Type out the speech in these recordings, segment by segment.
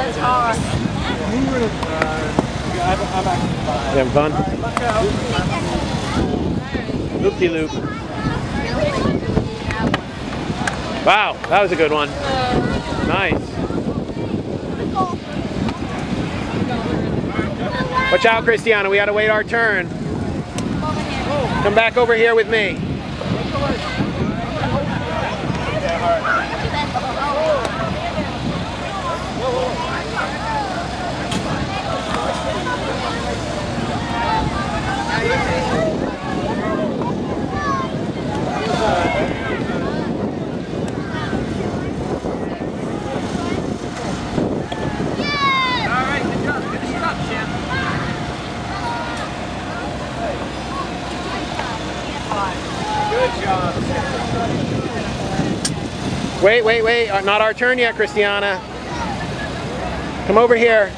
that's hard. You having fun? Loop-de-loop. Wow, that was a good one. Nice. Watch out, Christiana. We gotta wait our turn. Come back over here with me. Wait, wait, wait. Uh, Not our turn yet, Christiana. Come over here.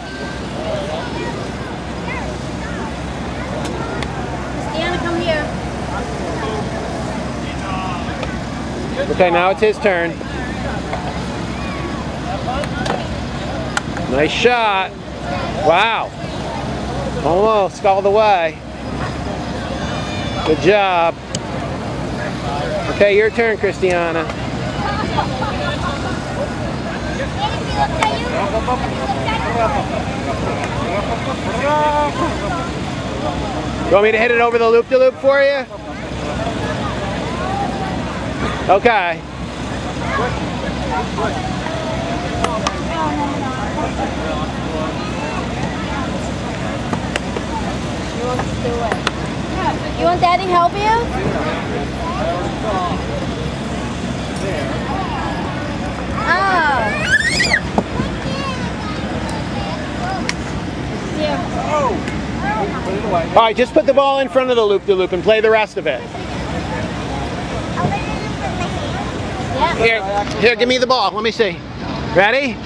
Deanna, come here. Okay, now it's his turn. Nice shot. Wow. Almost all the way. Good job. Okay, your turn, Christiana. You want me to hit it over the loop-de-loop for you? Okay. You want Daddy help you? All right, just put the ball in front of the loop-de-loop and play the rest of it. Here, here, give me the ball. Let me see. Ready?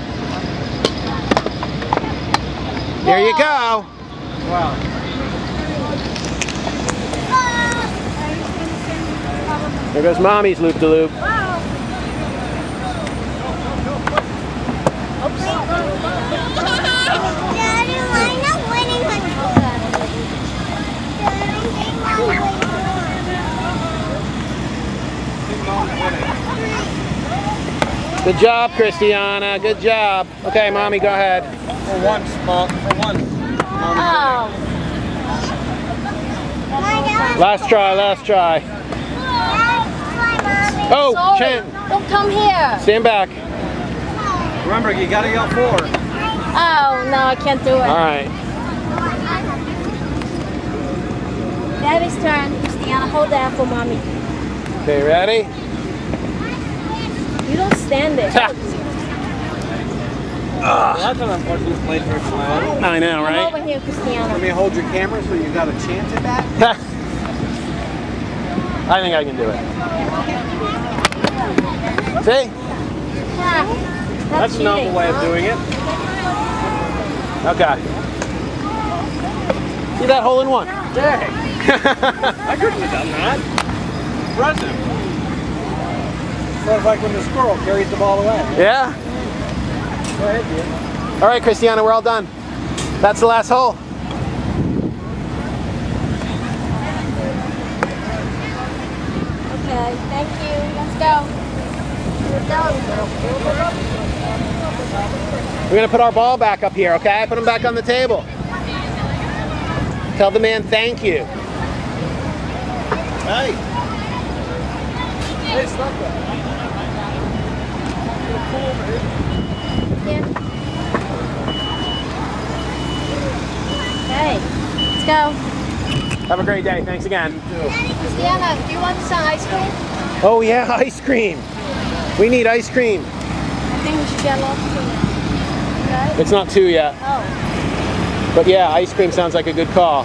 There you go. There goes mommy's loop-de-loop. Daddy, Good job, Christiana. Good job. Okay, mommy, go ahead. For once, Mom. For once. Oh. Last try, last try. Oh, Sorry. Chen, Don't come here. stand back. Remember, you gotta yell fore. Oh, no, I can't do it. All right. Daddy's turn. Christiana, hold that for mommy. Okay, ready? You don't stand there. Well, that's an unfortunate place for a child. I know, Come right? over here, Christiana. Let me hold your camera so you got a chance at that. I think I can do it. See? That's a novel way of doing it. Okay. See that hole in one? Dang. I couldn't have done that. Impressive. Sort of like when the squirrel carries the ball away. Yeah? Go ahead, dude. All right, Christiana, we're all done. That's the last hole. Okay, thank you. Let's go. We're. We're gonna put our ball back up here, okay? Put them back on the table. Tell the man thank you. Hey. Hey, stop that. Yeah. Okay, let's go. Have a great day. Thanks again. Christiana, do you want some ice cream? Oh yeah, ice cream. We need ice cream. I think we should get lost too. Right? It's not two yet, Oh. but yeah, ice cream sounds like a good call.